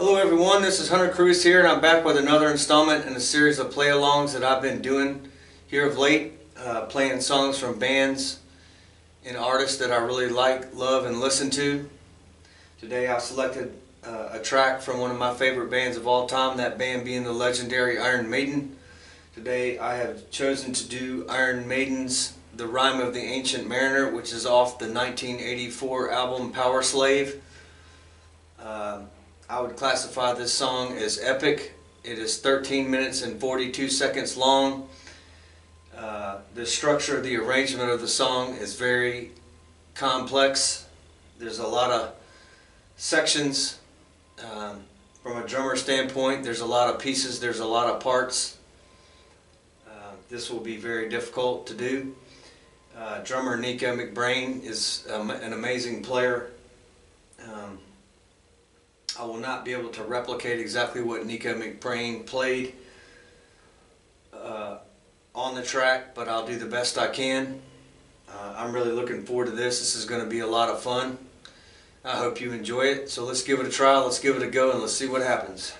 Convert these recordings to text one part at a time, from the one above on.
Hello everyone, this is Hunter Crews here and I'm back with another installment in a series of play-alongs that I've been doing here of late, uh, playing songs from bands and artists that I really like, love, and listen to. Today I selected uh, a track from one of my favorite bands of all time, that band being the legendary Iron Maiden. Today I have chosen to do Iron Maiden's The Rime of the Ancient Mariner, which is off the 1984 album Powerslave. Uh, I would classify this song as epic. It is 13 minutes and 42 seconds long. Uh, the structure, of the arrangement of the song is very complex. There's a lot of sections. Um, from a drummer standpoint, there's a lot of pieces, there's a lot of parts. Uh, this will be very difficult to do. Uh, drummer Nicko McBrain is um, an amazing player. Um, I will not be able to replicate exactly what Nicko McBrain played uh, on the track, but I'll do the best I can. Uh, I'm really looking forward to this. This is going to be a lot of fun. I hope you enjoy it. So let's give it a try, let's give it a go, and let's see what happens.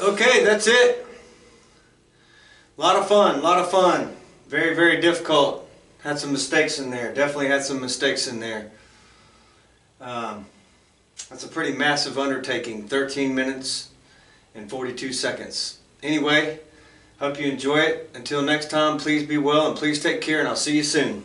Okay, that's it. A lot of fun, a lot of fun. Very, very difficult. Had some mistakes in there. Definitely had some mistakes in there. Um, that's a pretty massive undertaking. 13 minutes and 42 seconds. Anyway, hope you enjoy it. Until next time, please be well and please take care, and I'll see you soon.